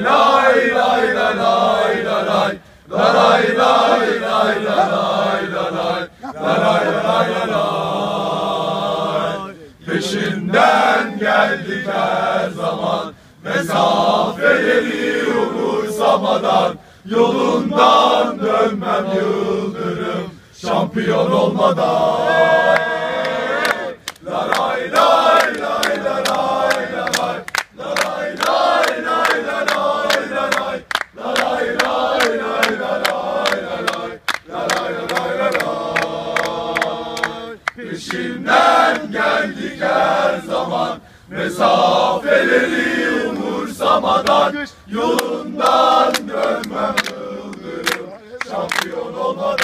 lay lay lay lay lay lay lay. Lay lay lay lay lay lay lay. Lay Peşinden geldik her zaman. Mesafeleri umursamadan. Yolundan dönmem yıldırım. Şampiyon olmadan Peşinden geldik her zaman Mesafeleri umursamadan Yolundan dönmem yıldırım Şampiyon olmadan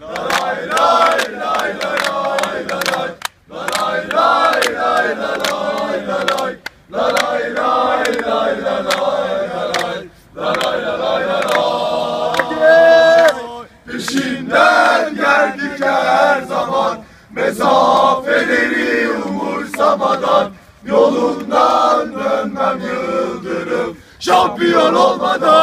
Laray lay lay laray laray Laray lay lay laray laray Laray lay lay laray laray Laray lay lay laray Mesafeleri umursamadan Yolundan dönmem yıldırım. Şampiyon olmadan